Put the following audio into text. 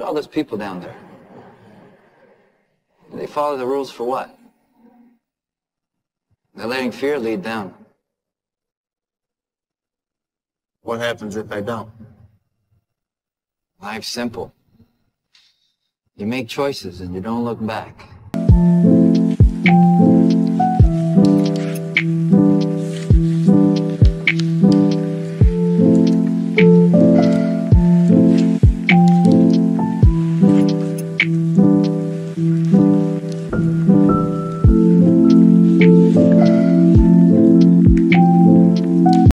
All those people down there. They follow the rules for what? They're letting fear lead them. What happens if they don't? Life's simple. You make choices and you don't look back.